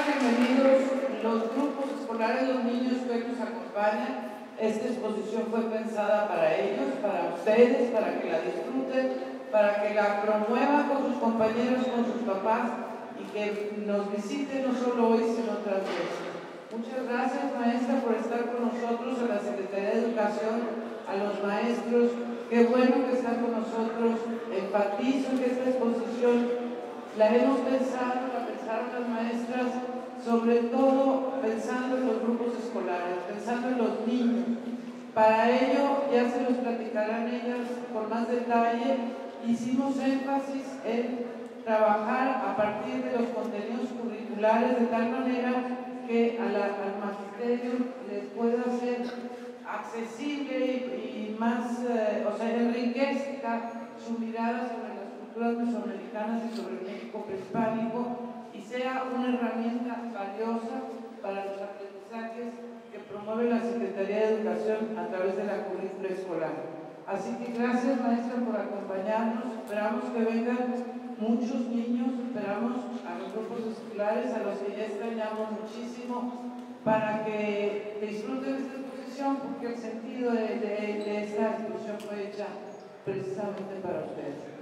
bienvenidos los grupos escolares, los niños que nos acompañan. Esta exposición fue pensada para ellos, para ustedes, para que la disfruten, para que la promuevan con sus compañeros, con sus papás y que nos visiten no solo hoy, sino otras veces. Muchas gracias, maestra, por estar con nosotros, a la Secretaría de Educación, a los maestros. Qué bueno que están con nosotros. Enfatizo que esta exposición la hemos pensado, la pensaron las maestras sobre todo pensando en los grupos escolares, pensando en los niños. Para ello, ya se los platicarán ellas con más detalle, hicimos énfasis en trabajar a partir de los contenidos curriculares de tal manera que al magisterio les pueda ser accesible y, más, eh, o sea, enriquezca su mirada sobre las culturas mesoamericanas y sobre el México prehispánico sea una herramienta valiosa para los aprendizajes que promueve la Secretaría de Educación a través de la currícula escolar. Así que gracias maestra por acompañarnos, esperamos que vengan muchos niños, esperamos a los grupos escolares, a los que ya extrañamos muchísimo, para que disfruten esta exposición, porque el sentido de, de esta exposición fue hecha precisamente para ustedes.